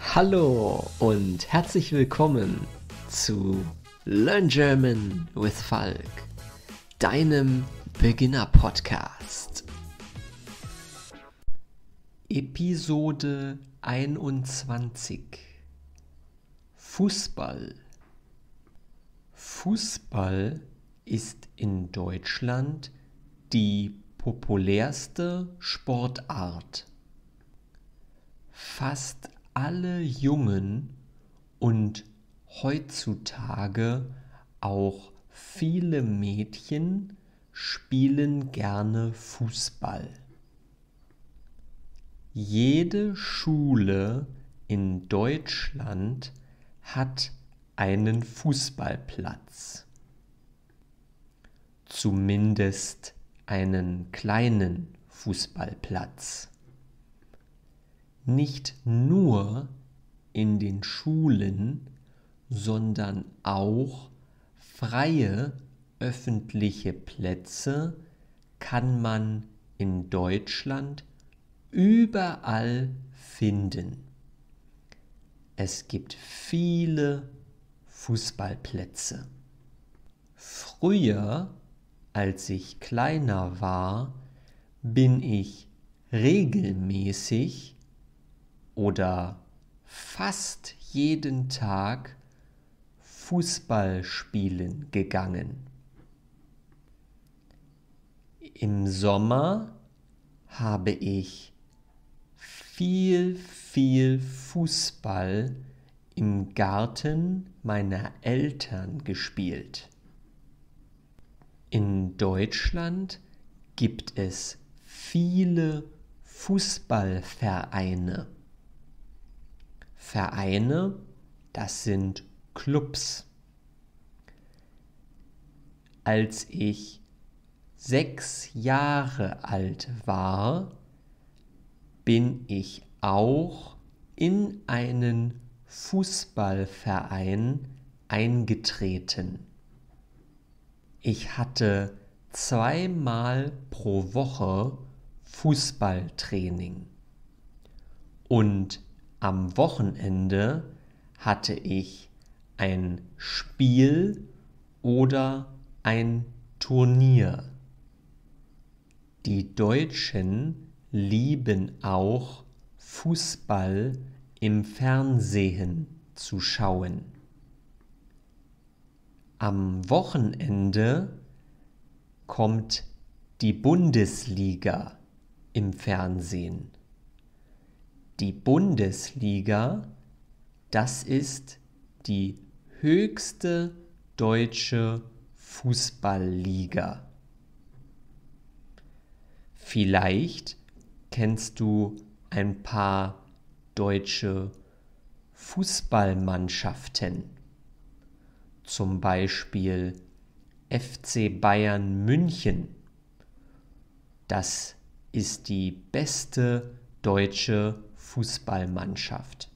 Hallo und herzlich willkommen zu Learn German with Falk, deinem Beginner-Podcast. Episode 21 Fußball Fußball ist in Deutschland die populärste Sportart. Fast alle Jungen und heutzutage auch viele Mädchen spielen gerne Fußball. Jede Schule in Deutschland hat einen Fußballplatz. Zumindest einen kleinen Fußballplatz. Nicht nur in den Schulen, sondern auch freie öffentliche Plätze kann man in Deutschland überall finden. Es gibt viele Fußballplätze. Früher als ich kleiner war, bin ich regelmäßig oder fast jeden Tag Fußball spielen gegangen. Im Sommer habe ich viel, viel Fußball im Garten meiner Eltern gespielt. In Deutschland gibt es viele Fußballvereine. Vereine, das sind Clubs. Als ich sechs Jahre alt war, bin ich auch in einen Fußballverein eingetreten. Ich hatte zweimal pro Woche Fußballtraining und am Wochenende hatte ich ein Spiel oder ein Turnier. Die Deutschen lieben auch Fußball im Fernsehen zu schauen. Am Wochenende kommt die Bundesliga im Fernsehen. Die Bundesliga, das ist die höchste deutsche Fußballliga. Vielleicht kennst du ein paar deutsche Fußballmannschaften zum Beispiel FC Bayern München. Das ist die beste deutsche Fußballmannschaft.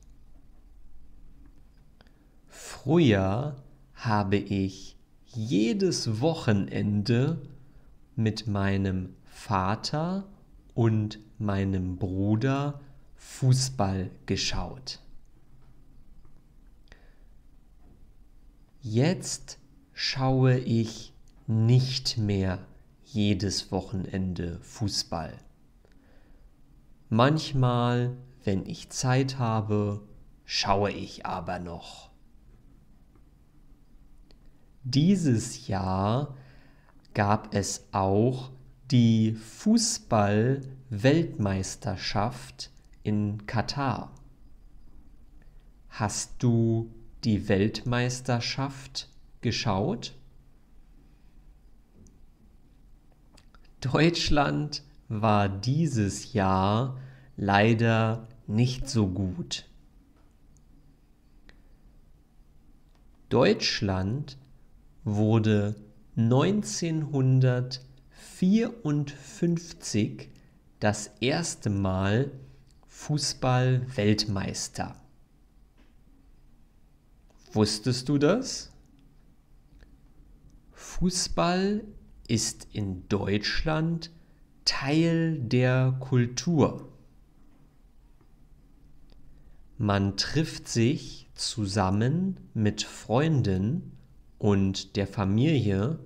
Früher habe ich jedes Wochenende mit meinem Vater und meinem Bruder Fußball geschaut. Jetzt schaue ich nicht mehr jedes Wochenende Fußball. Manchmal, wenn ich Zeit habe, schaue ich aber noch. Dieses Jahr gab es auch die Fußball-Weltmeisterschaft in Katar. Hast du die Weltmeisterschaft geschaut. Deutschland war dieses Jahr leider nicht so gut. Deutschland wurde 1954 das erste Mal Fußball-Weltmeister. Wusstest du das? Fußball ist in Deutschland Teil der Kultur. Man trifft sich zusammen mit Freunden und der Familie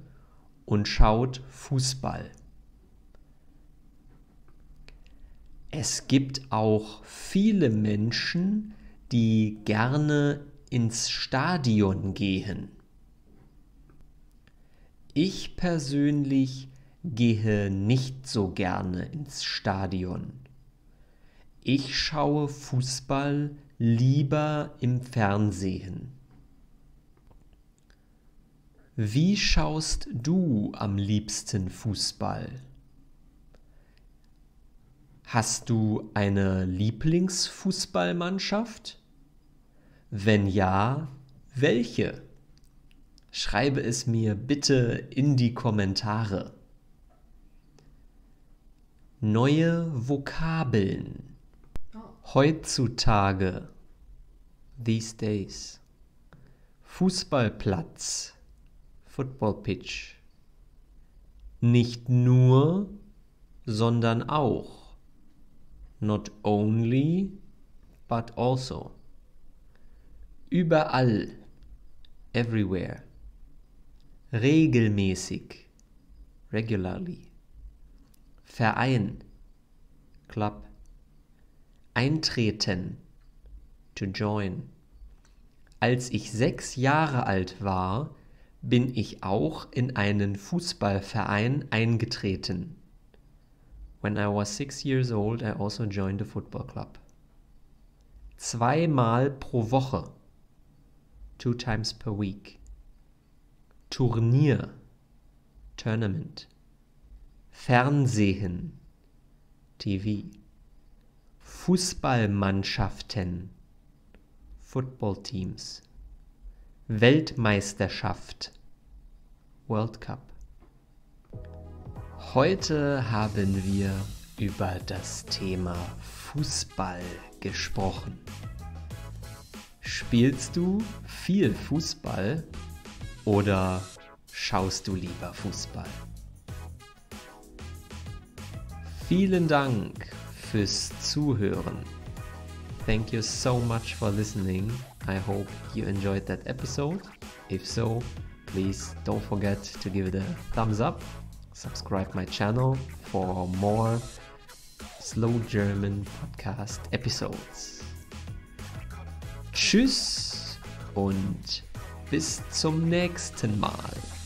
und schaut Fußball. Es gibt auch viele Menschen, die gerne ins Stadion gehen. Ich persönlich gehe nicht so gerne ins Stadion. Ich schaue Fußball lieber im Fernsehen. Wie schaust du am liebsten Fußball? Hast du eine Lieblingsfußballmannschaft? Wenn ja, welche? Schreibe es mir bitte in die Kommentare. Neue Vokabeln. Heutzutage. These days. Fußballplatz. Football pitch. Nicht nur, sondern auch not only, but also. Überall, everywhere. Regelmäßig, regularly. Verein, club. Eintreten, to join. Als ich sechs Jahre alt war, bin ich auch in einen Fußballverein eingetreten. When I was six years old, I also joined a football club. Zweimal pro Woche. Two times per week. Turnier. Tournament. Fernsehen. TV. Fußballmannschaften. Football teams. Weltmeisterschaft. World Cup. Heute haben wir über das Thema Fußball gesprochen. Spielst du viel Fußball oder schaust du lieber Fußball? Vielen Dank fürs Zuhören. Thank you so much for listening. I hope you enjoyed that episode. If so, please don't forget to give it a thumbs up subscribe my channel for more Slow German Podcast Episodes. Tschüss und bis zum nächsten Mal.